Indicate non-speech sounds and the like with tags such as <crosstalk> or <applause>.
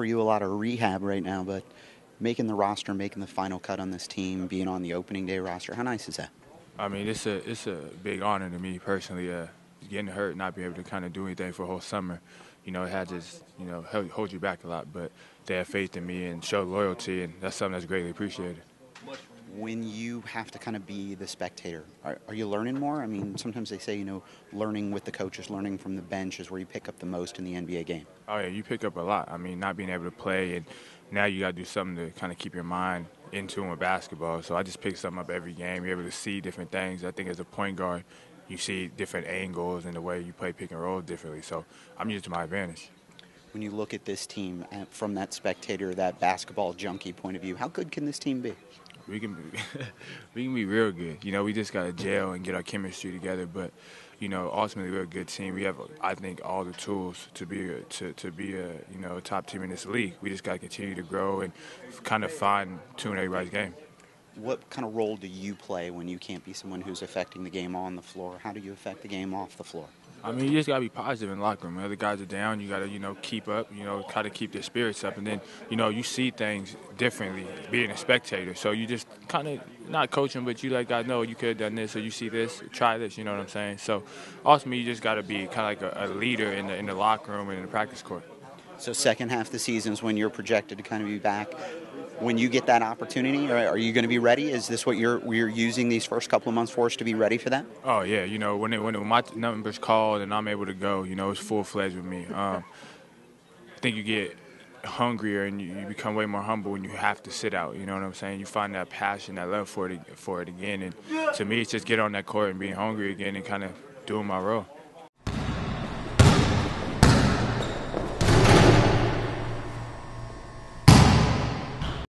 for you a lot of rehab right now, but making the roster, making the final cut on this team, being on the opening day roster, how nice is that? I mean, it's a it's a big honor to me personally. Uh, getting hurt, not being able to kind of do anything for a whole summer, you know, it had to you know hold you back a lot. But they have faith in me and show loyalty, and that's something that's greatly appreciated when you have to kind of be the spectator, are, are, you learning more? I mean, sometimes they say, you know, learning with the coaches, learning from the bench is where you pick up the most in the NBA game. Oh, yeah, you pick up a lot. I mean, not being able to play, and now you got to do something to kind of keep your mind in tune with basketball. So I just pick something up every game. You're able to see different things. I think as a point guard, you see different angles and the way you play pick and roll differently. So I'm used to my advantage when you look at this team uh, from that spectator, that basketball junkie point of view, how good can this team be? We can be, <laughs> we can be real good. You know, we just got to gel and get our chemistry together. But you know, ultimately we're a good team. We have, I think, all the tools to be a, to to be a you know a top team in this league. We just got to continue to grow and kind of fine tune everybody's game. What kind of role do you play when you can't be someone who's affecting the game on the floor? How do you affect the game off the floor? I mean, you just gotta be positive in the locker room. When other guys are down, you gotta, you know, keep up. You know, try to keep their spirits up, and then, you know, you see things differently being a spectator. So you just kind of not coaching, but you let guys know you could have done this, or you see this, try this. You know what I'm saying? So ultimately, you just gotta be kind of like a, a leader in the in the locker room and in the practice court. So second half of the season is when you're projected to kind of be back when you get that opportunity, are you going to be ready? Is this what you're you're using these first couple of months for us to be ready for that? Oh yeah, you know when it, when, it, when my number's called and I'm able to go, you know it's full fledged with me. Um, I think you get hungrier and you, you, become way more humble when you have to sit out. You know what I'm saying? You find that passion, that love for it for it again. And to me, it's just get on that court and being hungry again and kind of doing my role.